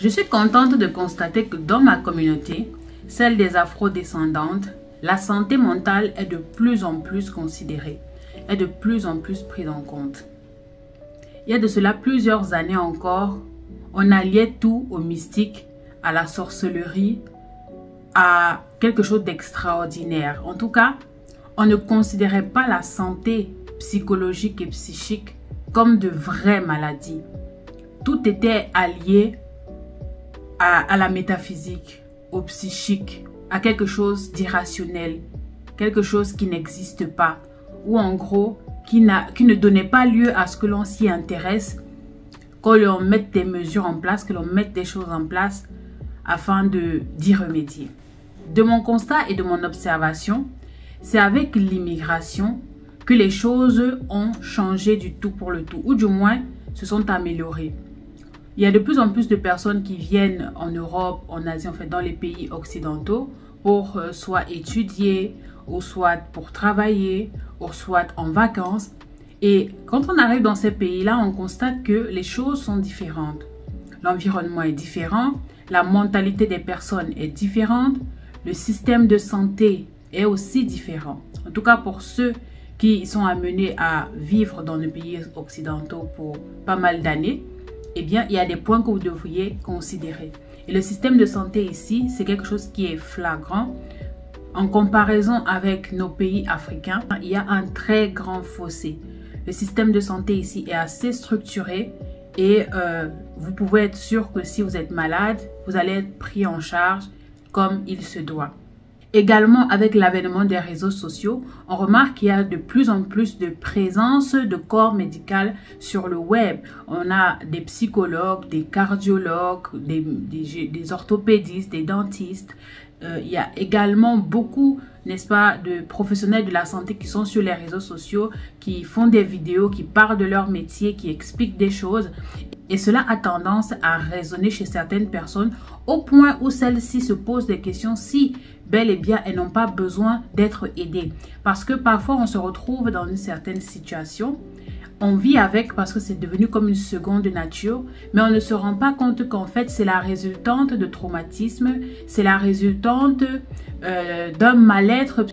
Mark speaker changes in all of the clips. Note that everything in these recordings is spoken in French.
Speaker 1: Je suis contente de constater que dans ma communauté, celle des afro-descendantes, la santé mentale est de plus en plus considérée, est de plus en plus prise en compte. Il y a de cela plusieurs années encore, on alliait tout au mystique, à la sorcellerie, à quelque chose d'extraordinaire. En tout cas, on ne considérait pas la santé psychologique et psychique comme de vraies maladies. Tout était allié à, la métaphysique, au psychique, à quelque chose d'irrationnel, quelque chose qui n'existe pas, ou en gros, qui, ne donnait pas lieu à ce que l'on s'y intéresse, qu'on l'on mette des mesures en place, que l'on mette des choses en place afin d'y remédier. De mon constat et de mon observation, c'est avec l'immigration que les choses ont changé du tout pour le tout, ou du moins se sont améliorées. Il y a de plus en plus de personnes qui viennent en Europe, en Asie, en fait, dans les pays occidentaux, pour euh, soit étudier, ou soit pour travailler, ou soit en vacances. Et quand on arrive dans ces pays-là, on constate que les choses sont différentes. L'environnement est différent, la mentalité des personnes est différente, le système de santé est aussi différent. En tout cas, pour ceux qui sont amenés à vivre dans les pays occidentaux pour pas mal d'années, eh bien, il y a des points que vous devriez considérer. Et le système de santé ici, c'est quelque chose qui est flagrant. En comparaison avec nos pays africains, il y a un très grand fossé. Le système de santé ici est assez structuré et euh, vous pouvez être sûr que si vous êtes malade, vous allez être pris en charge comme il se doit. Également, avec l'avènement des réseaux sociaux, on remarque qu'il y a de plus en plus de présence de corps médical sur le web. On a des psychologues, des cardiologues, des, des, orthopédistes, des dentistes. Euh, il y a également beaucoup, n'est-ce pas, de professionnels de la santé qui sont sur les réseaux sociaux, qui font des vidéos, qui parlent de leur métier, qui expliquent des choses. Et cela a tendance à résonner chez certaines personnes au point où celles-ci se posent des questions si bel et bien elles n'ont pas besoin d'être aidées. Parce que parfois on se retrouve dans une certaine situation, on vit avec parce que c'est devenu comme une seconde nature, mais on ne se rend pas compte qu'en fait c'est la résultante de traumatisme, c'est la résultante euh, d'un mal-être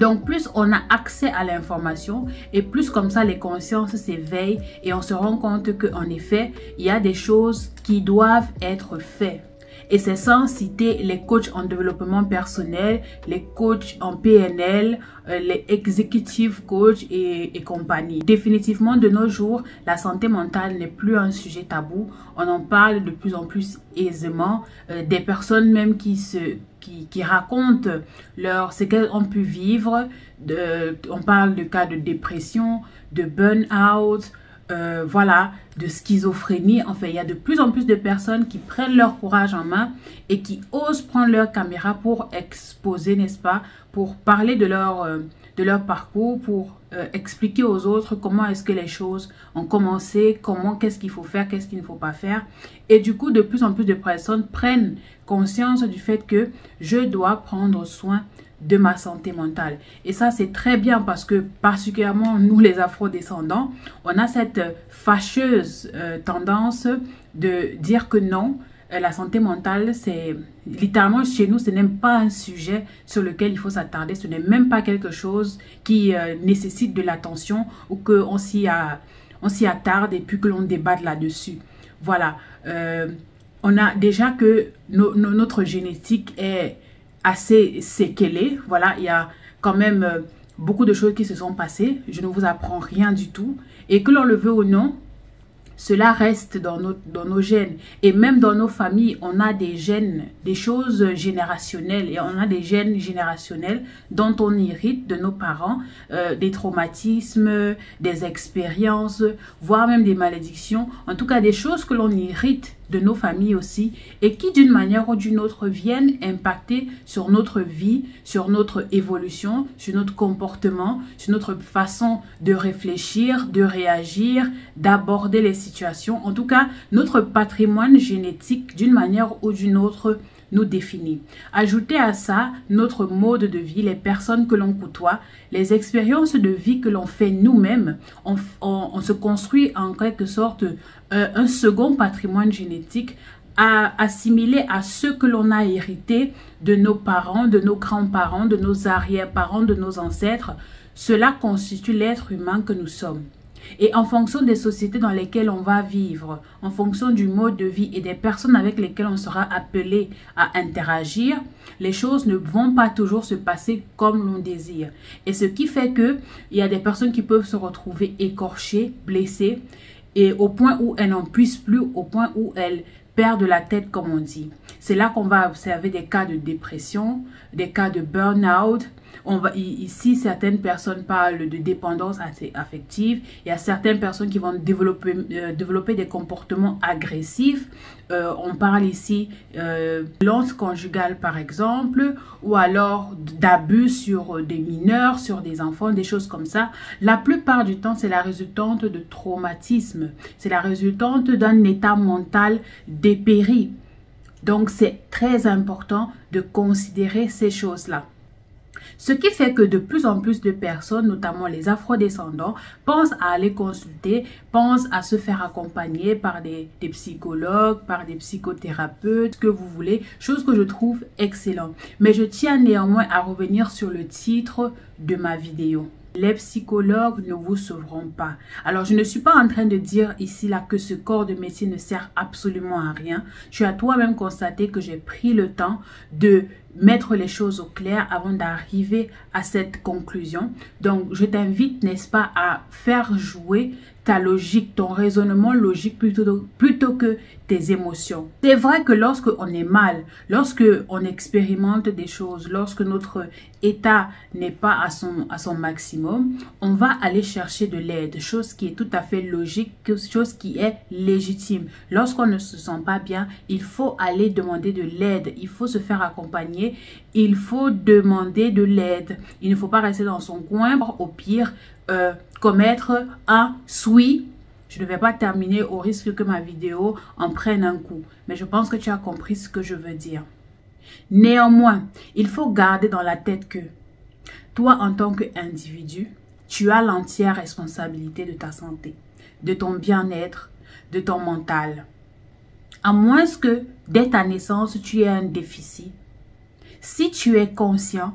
Speaker 1: donc, plus on a accès à l'information et plus comme ça les consciences s'éveillent et on se rend compte qu'en effet, il y a des choses qui doivent être faites. Et c'est sans citer les coachs en développement personnel, les coachs en PNL, euh, les executive coach et, compagnie. Définitivement, de nos jours, la santé mentale n'est plus un sujet tabou. On en parle de plus en plus aisément. Euh, des personnes même qui se qui, racontent leur, ce qu'elles ont pu vivre. On parle de cas de dépression, de burn-out, euh, voilà, de schizophrénie. Enfin, il y a de plus en plus de personnes qui prennent leur courage en main et qui osent prendre leur caméra pour exposer, n'est-ce pas, pour parler de leur, euh, de parcours, pour euh, expliquer aux autres comment est-ce que les choses ont commencé, comment, qu'est-ce qu'il faut faire, qu'est-ce qu'il ne faut pas faire. Et du coup, de plus en plus de personnes prennent conscience du fait que je dois prendre soin de ma santé mentale. Et ça, c'est très bien parce que particulièrement nous, les afro-descendants, on a cette fâcheuse euh, tendance de dire que non, euh, la santé mentale, c'est littéralement chez nous, ce n'est pas un sujet sur lequel il faut s'attarder. Ce n'est même pas quelque chose qui euh, nécessite de l'attention ou qu'on s'y attarde et puis que l'on débatte là-dessus. Voilà. on a déjà que notre génétique est assez séquelé. Voilà, il y a quand même euh, beaucoup de choses qui se sont passées. Je ne vous apprends rien du tout. Et que l'on le veut ou non, cela reste dans nos, dans nos gènes. Et même dans nos familles, on a des gènes, des choses générationnelles. Et on a des gènes générationnels dont on hérite de nos parents, euh, des traumatismes, des expériences, voire même des malédictions. En tout cas, des choses que l'on hérite de nos familles aussi et qui d'une manière ou d'une autre viennent impacter sur notre vie, sur notre évolution, sur notre comportement, sur notre façon de réfléchir, de réagir, d'aborder les situations. En tout cas, notre patrimoine génétique d'une manière ou d'une autre nous définit. Ajoutez à ça notre mode de vie, les personnes que l'on côtoie, les expériences de vie que l'on fait nous-mêmes. On, se construit en quelque sorte euh, un second patrimoine génétique à assimiler à ce que l'on a hérité de nos parents, de nos grands-parents, de nos arrière-parents, de nos ancêtres. Cela constitue l'être humain que nous sommes. Et en fonction des sociétés dans lesquelles on va vivre, en fonction du mode de vie et des personnes avec lesquelles on sera appelé à interagir, les choses ne vont pas toujours se passer comme l'on désire. Et ce qui fait que il y a des personnes qui peuvent se retrouver écorchées, blessées, et au point où elles n'en puissent plus, au point où elles perdent la tête, comme on dit. C'est là qu'on va observer des cas de dépression, des cas de burn-out, on ici, certaines personnes parlent de dépendance affective. Il y a certaines personnes qui vont développer, euh, développer des comportements agressifs. Euh, on parle ici euh, de violence conjugale, par exemple, ou alors d'abus sur des mineurs, sur des enfants, des choses comme ça. La plupart du temps, c'est la résultante de traumatisme. C'est la résultante d'un état mental dépéri. Donc, c'est très important de considérer ces choses-là. Ce qui fait que de plus en plus de personnes, notamment les afrodescendants, pensent à aller consulter, pensent à se faire accompagner par des, psychologues, par des psychothérapeutes, que vous voulez, chose que je trouve excellent. Mais je tiens néanmoins à revenir sur le titre de ma vidéo. Les psychologues ne vous sauveront pas. Alors, je ne suis pas en train de dire ici là que ce corps de métier ne sert absolument à rien. Tu as toi-même constaté que j'ai pris le temps de mettre les choses au clair avant d'arriver à cette conclusion. Donc, je t'invite, n'est-ce pas, à faire jouer ta logique, ton raisonnement logique plutôt, plutôt que tes émotions. C'est vrai que lorsque on est mal, lorsque on expérimente des choses, lorsque notre état n'est pas à son, à son maximum, on va aller chercher de l'aide, chose qui est tout à fait logique, chose qui est légitime. Lorsqu'on ne se sent pas bien, il faut aller demander de l'aide, il faut se faire accompagner, il faut demander de l'aide. Il ne faut pas rester dans son coin, au pire, euh, commettre un souhait. Je ne vais pas terminer au risque que ma vidéo en prenne un coup. Mais je pense que tu as compris ce que je veux dire. Néanmoins, il faut garder dans la tête que toi, en tant qu'individu, tu as l'entière responsabilité de ta santé, de ton bien-être, de ton mental. À moins que dès ta naissance, tu aies un déficit. Si tu es conscient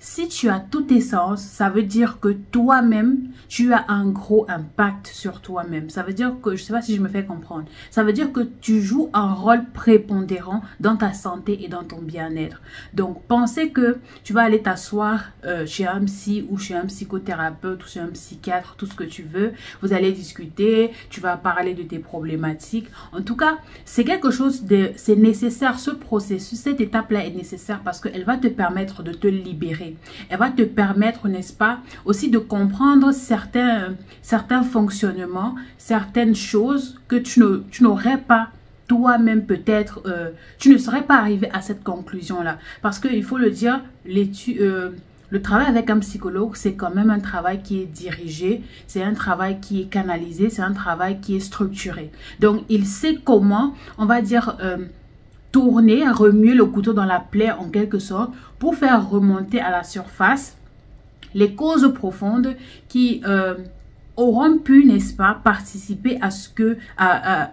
Speaker 1: si tu as toute essence, ça veut dire que toi-même, tu as un gros impact sur toi-même. Ça veut dire que, je ne sais pas si je me fais comprendre, ça veut dire que tu joues un rôle prépondérant dans ta santé et dans ton bien-être. Donc, pensez que tu vas aller t'asseoir euh, chez un psy ou chez un psychothérapeute ou chez un psychiatre, tout ce que tu veux. Vous allez discuter, tu vas parler de tes problématiques. En tout cas, c'est quelque chose de, c'est nécessaire, ce processus, cette étape-là est nécessaire parce qu'elle va te permettre de te libérer elle va te permettre, n'est-ce pas, aussi de comprendre certains, certains fonctionnements, certaines choses que tu n'aurais pas toi-même peut-être, euh, tu ne serais pas arrivé à cette conclusion-là. Parce qu'il faut le dire, euh, le travail avec un psychologue, c'est quand même un travail qui est dirigé, c'est un travail qui est canalisé, c'est un travail qui est structuré. Donc, il sait comment, on va dire, euh, tourner, remuer le couteau dans la plaie en quelque sorte pour faire remonter à la surface les causes profondes qui euh, auront pu, n'est-ce pas, participer à ce que à,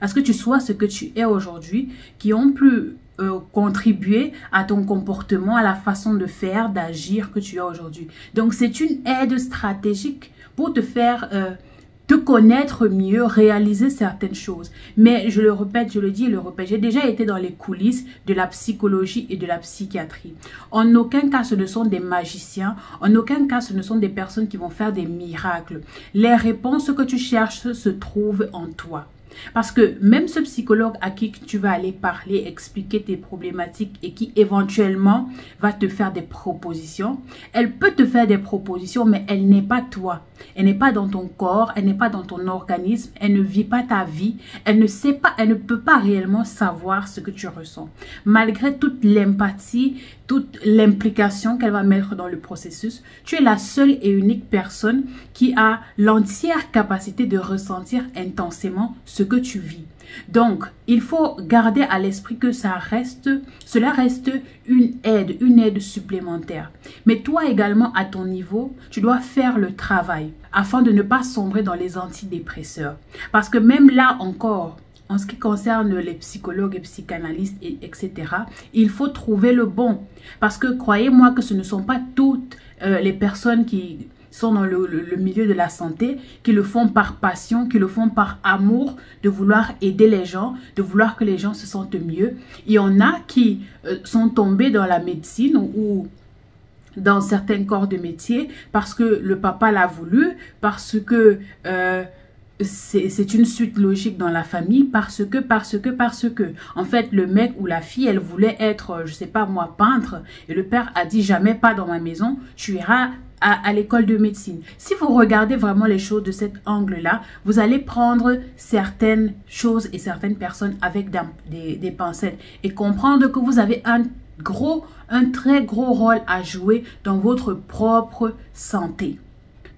Speaker 1: à, ce que tu sois ce que tu es aujourd'hui, qui ont pu euh, contribuer à ton comportement, à la façon de faire, d'agir que tu as aujourd'hui. Donc c'est une aide stratégique pour te faire euh, te connaître mieux, réaliser certaines choses. Mais je le répète, je le dis et le répète, j'ai déjà été dans les coulisses de la psychologie et de la psychiatrie. En aucun cas, ce ne sont des magiciens. En aucun cas, ce ne sont des personnes qui vont faire des miracles. Les réponses que tu cherches se trouvent en toi. Parce que même ce psychologue à qui tu vas aller parler, expliquer tes problématiques et qui éventuellement va te faire des propositions, elle peut te faire des propositions, mais elle n'est pas toi. Elle n'est pas dans ton corps, elle n'est pas dans ton organisme, elle ne vit pas ta vie, elle ne sait pas, elle ne peut pas réellement savoir ce que tu ressens. Malgré toute l'empathie, toute l'implication qu'elle va mettre dans le processus, tu es la seule et unique personne qui a l'entière capacité de ressentir intensément ce que tu vis. Donc, il faut garder à l'esprit que ça reste, cela reste une aide, une aide supplémentaire. Mais toi également, à ton niveau, tu dois faire le travail afin de ne pas sombrer dans les antidépresseurs. Parce que même là encore, en ce qui concerne les psychologues et psychanalystes, et, etc., il faut trouver le bon. Parce que croyez-moi que ce ne sont pas toutes euh, les personnes qui sont dans le, milieu de la santé, qui le font par passion, qui le font par amour, de vouloir aider les gens, de vouloir que les gens se sentent mieux. Il y en a qui euh, sont tombés dans la médecine ou dans certains corps de métier parce que le papa l'a voulu, parce que euh, c'est une suite logique dans la famille, parce que, parce que, parce que. En fait, le mec ou la fille, elle voulait être, je sais pas moi, peintre, et le père a dit jamais pas dans ma maison, tu iras à, l'école de médecine. Si vous regardez vraiment les choses de cet angle-là, vous allez prendre certaines choses et certaines personnes avec des, des pincettes et comprendre que vous avez un gros, un très gros rôle à jouer dans votre propre santé.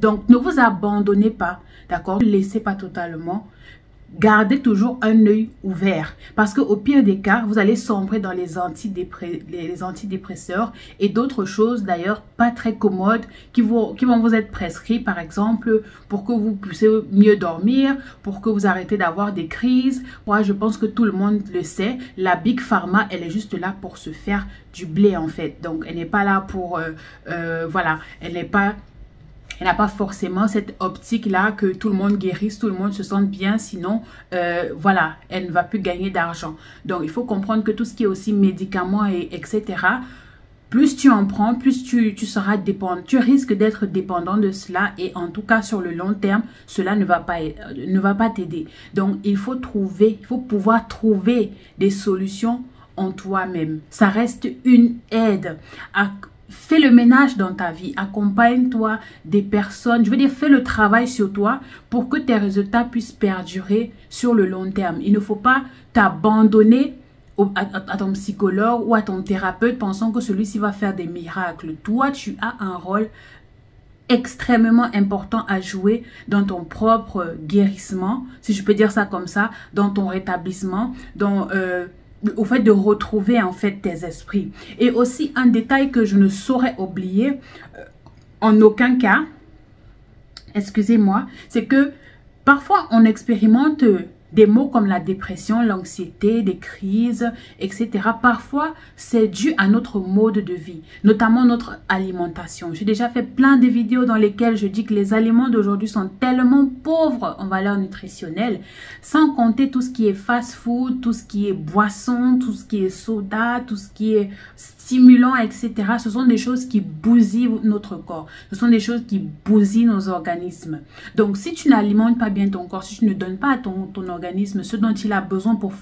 Speaker 1: Donc, ne vous abandonnez pas, d'accord? Ne laissez pas totalement gardez toujours un œil ouvert parce que au pire des cas, vous allez sombrer dans les, antidépresseurs et d'autres choses d'ailleurs pas très commodes qui, vont, qui vont vous être prescrits par exemple pour que vous puissiez mieux dormir, pour que vous arrêtez d'avoir des crises. Moi, je pense que tout le monde le sait, la Big Pharma, elle est juste là pour se faire du blé en fait. Donc, elle n'est pas là pour, euh, euh, voilà, elle n'est pas elle n'a pas forcément cette optique-là que tout le monde guérisse, tout le monde se sente bien, sinon, euh, voilà, elle ne va plus gagner d'argent. Donc, il faut comprendre que tout ce qui est aussi médicaments et etc., plus tu en prends, plus tu, tu seras dépendant. Tu risques d'être dépendant de cela et en tout cas sur le long terme, cela ne va pas ne va pas t'aider. Donc il faut trouver, il faut pouvoir trouver des solutions en toi-même. Ça reste une aide à Fais le ménage dans ta vie. Accompagne-toi des personnes. Je veux dire, fais le travail sur toi pour que tes résultats puissent perdurer sur le long terme. Il ne faut pas t'abandonner à, ton psychologue ou à ton thérapeute pensant que celui-ci va faire des miracles. Toi, tu as un rôle extrêmement important à jouer dans ton propre guérissement, si je peux dire ça comme ça, dans ton rétablissement, dans... Euh, au fait de retrouver en fait tes esprits. Et aussi un détail que je ne saurais oublier euh, en aucun cas, excusez-moi, c'est que parfois on expérimente des mots comme la dépression, l'anxiété, des crises, etc. Parfois, c'est dû à notre mode de vie, notamment notre alimentation. J'ai déjà fait plein de vidéos dans lesquelles je dis que les aliments d'aujourd'hui sont tellement pauvres en valeur nutritionnelle, sans compter tout ce qui est fast-food, tout ce qui est boisson, tout ce qui est soda, tout ce qui est stimulant, etc. Ce sont des choses qui bousillent notre corps. Ce sont des choses qui bousillent nos organismes. Donc, si tu n'alimentes pas bien ton corps, si tu ne donnes pas à ton, ton ce dont il a besoin pour,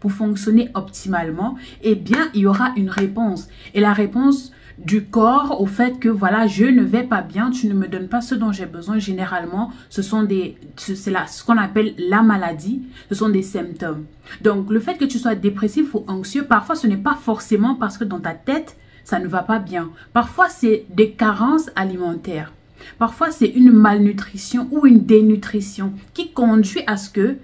Speaker 1: pour fonctionner optimalement, eh bien, il y aura une réponse. Et la réponse du corps au fait que voilà je ne vais pas bien tu ne me donnes pas ce dont j'ai besoin généralement ce sont des c'est là ce qu'on appelle la maladie ce sont des symptômes. Donc le fait que tu sois dépressif ou anxieux parfois ce n'est pas forcément parce que dans ta tête ça ne va pas bien. Parfois c'est des carences alimentaires. Parfois c'est une malnutrition ou une dénutrition qui conduit à ce que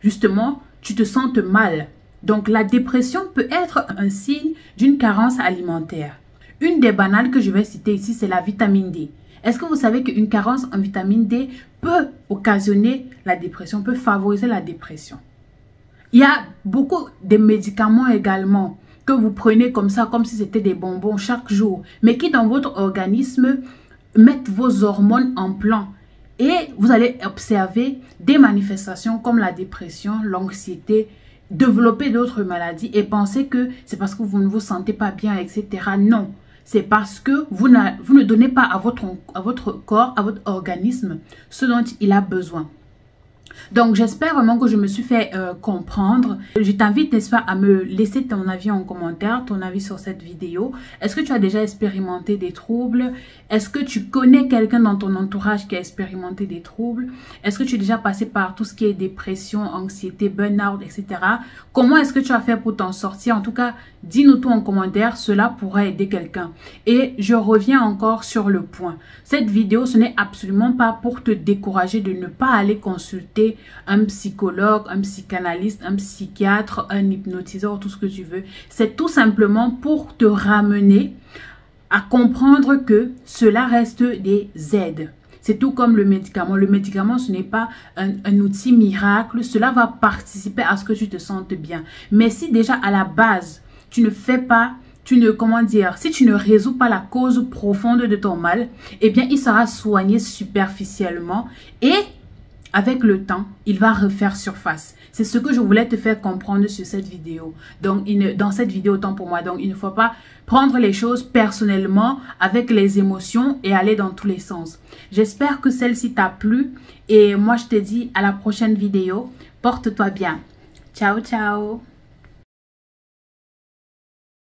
Speaker 1: justement, tu te sentes mal. Donc la dépression peut être un signe d'une carence alimentaire. Une des banales que je vais citer ici, c'est la vitamine D. Est-ce que vous savez qu'une carence en vitamine D peut occasionner la dépression, peut favoriser la dépression? Il y a beaucoup de médicaments également que vous prenez comme ça, comme si c'était des bonbons chaque jour, mais qui dans votre organisme mettent vos hormones en plan et vous allez observer des manifestations comme la dépression, l'anxiété, développer d'autres maladies et penser que c'est parce que vous ne vous sentez pas bien, etc. Non, c'est parce que vous, ne donnez pas à votre, à votre corps, à votre organisme ce dont il a besoin. Donc, j'espère vraiment que je me suis fait euh, comprendre. Je t'invite, n'est-ce pas, à me laisser ton avis en commentaire, ton avis sur cette vidéo. Est-ce que tu as déjà expérimenté des troubles? Est-ce que tu connais quelqu'un dans ton entourage qui a expérimenté des troubles? Est-ce que tu es déjà passé par tout ce qui est dépression, anxiété, burn-out, etc. Comment est-ce que tu as fait pour t'en sortir? En tout cas, dis-nous tout en commentaire. Cela pourrait aider quelqu'un. Et je reviens encore sur le point. Cette vidéo, ce n'est absolument pas pour te décourager de ne pas aller consulter un psychologue, un psychanalyste, un psychiatre, un hypnotiseur, tout ce que tu veux. C'est tout simplement pour te ramener à comprendre que cela reste des aides. C'est tout comme le médicament. Le médicament, ce n'est pas un, un, outil miracle. Cela va participer à ce que tu te sentes bien. Mais si déjà à la base, tu ne fais pas tu ne, comment dire, si tu ne résous pas la cause profonde de ton mal, eh bien, il sera soigné superficiellement et avec le temps, il va refaire surface. C'est ce que je voulais te faire comprendre sur cette vidéo. Donc, dans cette vidéo, tant pour moi. Donc, il ne faut pas prendre les choses personnellement avec les émotions et aller dans tous les sens. J'espère que celle-ci t'a plu et moi, je te dis à la prochaine vidéo. Porte-toi bien. Ciao, ciao.